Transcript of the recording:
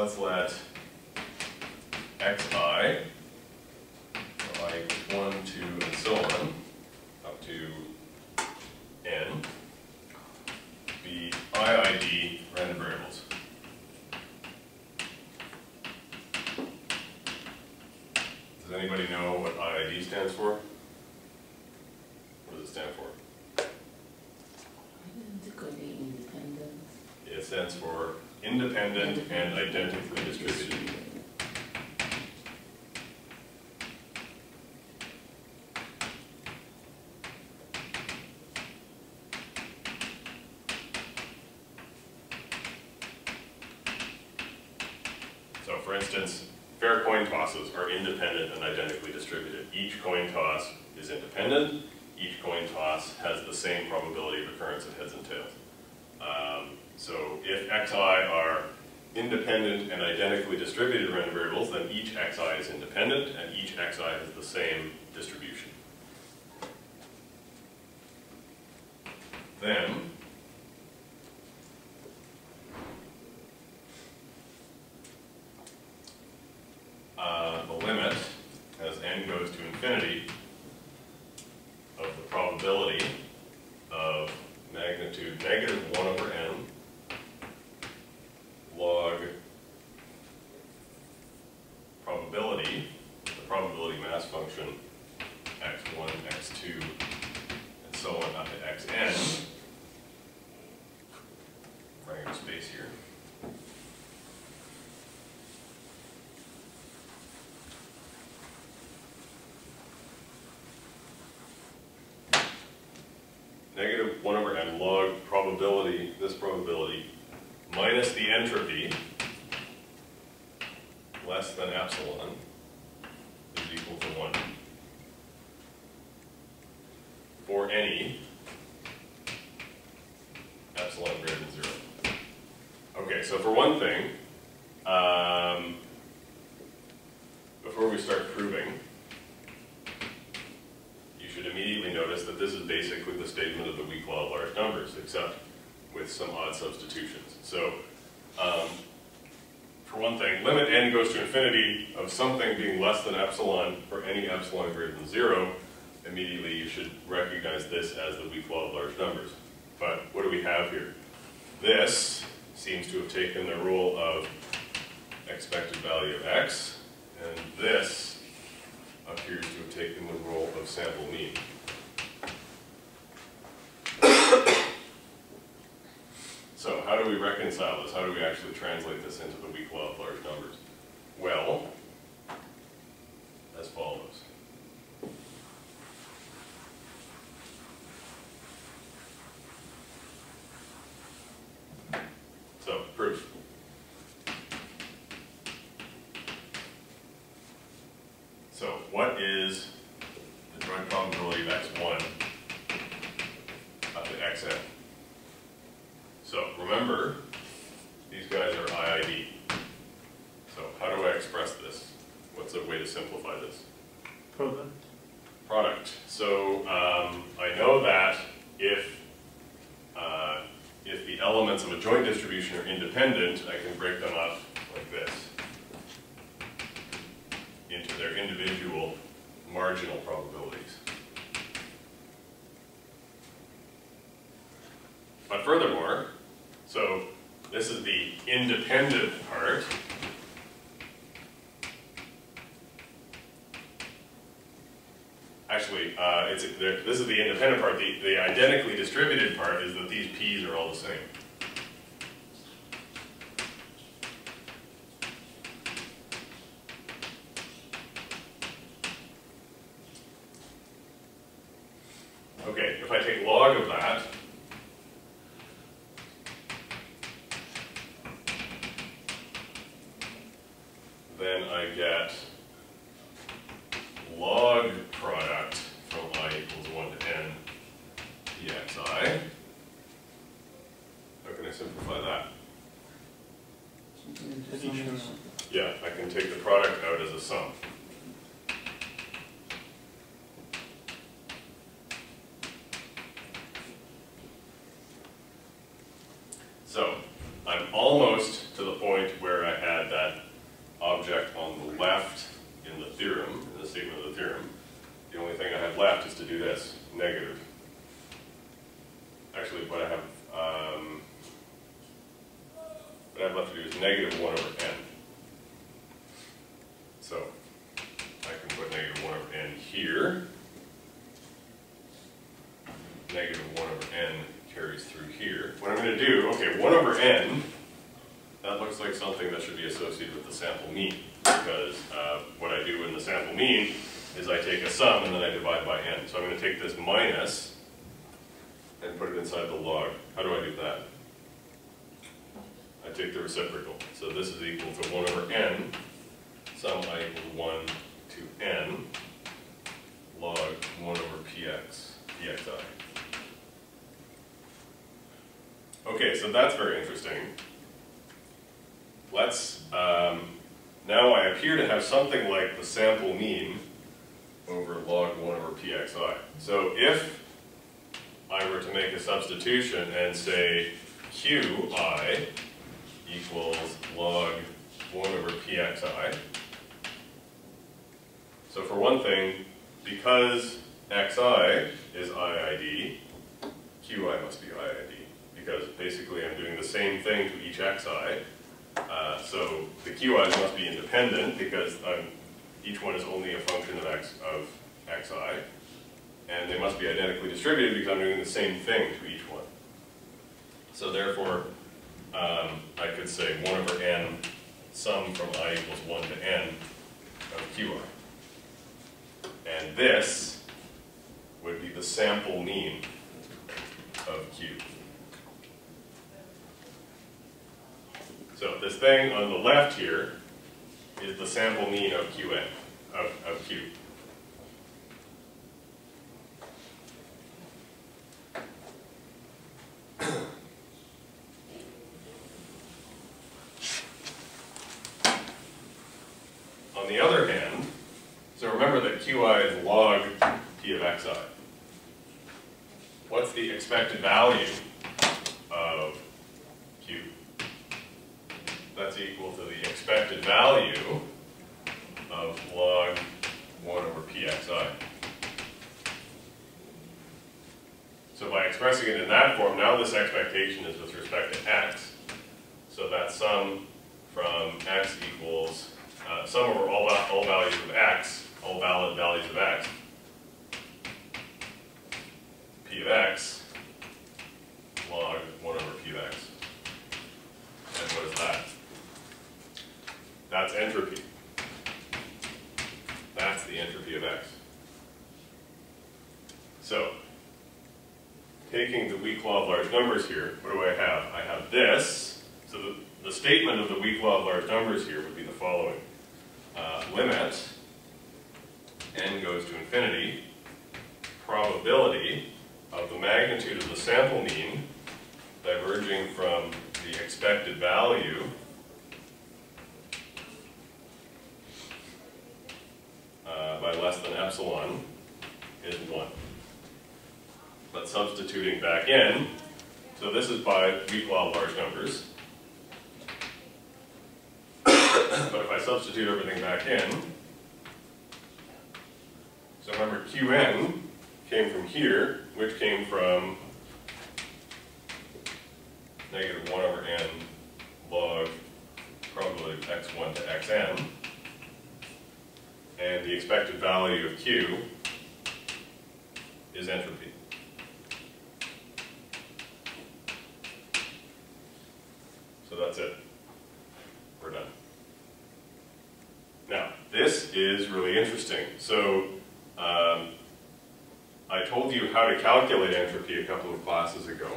Let's let xi, like 1, 2, and so on, up to n, be IID random variables. Does anybody know what IID stands for? What does it stand for? Identically independent. It stands for independent and identically distributed. So for instance, fair coin tosses are independent and identically distributed. Each coin toss is independent. Each coin toss has the same probability of occurrence of heads and tails. Um, so if xi are independent and identically distributed random variables, then each xi is independent and each xi has the same distribution. Then, uh, the limit, as n goes to infinity, of the probability of magnitude negative 1 over n log probability, the probability mass function x1, x2, and so on up to xn. Running out of space here. Negative 1 over n log probability, this probability, minus the entropy, less than epsilon, is equal to 1. For any epsilon greater than 0. Okay, so for one thing, um, before we start proving, you should immediately notice that this is basically the statement of the weak law of large numbers, except with some odd substitutions. So, um, for one thing, limit n goes to infinity of something being less than epsilon for any epsilon greater than zero, immediately you should recognize this as the weak law of large numbers. But what do we have here? This seems to have taken the rule of expected value of x, and this appears to have taken the role of sample mean. So how do we reconcile this? How do we actually translate this into the weak law of large numbers? Well, as follows. So, proof. So what is the joint probability of x1 up to xn? Remember, these guys are IID. So how do I express this? What's a way to simplify this? Product. Product. So um, I know that if uh, if the elements of a joint distribution are independent, I can break them up like this into their individual marginal probabilities. But furthermore, so this is the independent part. Actually, uh, it's this is the independent part. The, the identically distributed part is that these p's are all the same. Okay, if I take log of that, then I get log product from i equals 1 to n pxi. How can I simplify that? Yeah, I can take the product out as a sum. So, I'm almost to the point where left in the theorem, in the statement of the theorem. The only thing I have left is to do this, negative. Actually, what I have, um, what I have left to do is negative 1 over n. So, I can put negative 1 over n here. Negative 1 over n carries through here. What I'm going to do, okay, 1 over n, that looks like something that should be associated with the sample mean, because uh, what I do in the sample mean is I take a sum and then I divide by n. So I'm going to take this minus and put it inside the log. How do I do that? I take the reciprocal. So this is equal to 1 over n, sum i equals 1 to n, log 1 over px, pxi. Okay, so that's very interesting. Let's, um, now I appear to have something like the sample mean over log 1 over pxi. So if I were to make a substitution and say qi equals log 1 over pxi, so for one thing, because xi is iid, qi must be iid because basically I'm doing the same thing to each xi. Uh, so the qi's must be independent because I'm, each one is only a function of x of xi. And they must be identically distributed because I'm doing the same thing to each one. So therefore, um, I could say 1 over n sum from i equals 1 to n of qi. And this would be the sample mean of q. So this thing on the left here is the sample mean of Qn, of, of Q. on the other hand, so remember that Qi is log P of xi. What's the expected value of that's equal to the expected value of log 1 over pxi. So by expressing it in that form, now this expectation is with respect to x. So that sum from x equals, uh, sum over all, all values of x, all valid values of x, p of x log 1 over p of x. And what is that? That's entropy. That's the entropy of X. So, taking the weak law of large numbers here, what do I have? I have this. So the, the statement of the weak law of large numbers here would be the following. Uh, limit n goes to infinity, probability of the magnitude of the sample mean diverging from the expected value uh, by less than epsilon is 1. But substituting back in, so this is by weak law of large numbers. but if I substitute everything back in, so remember Qn came from here, which came from negative 1 over n log probability of x1 to xn and the expected value of Q is entropy. So that's it. We're done. Now, this is really interesting. So, um, I told you how to calculate entropy a couple of classes ago.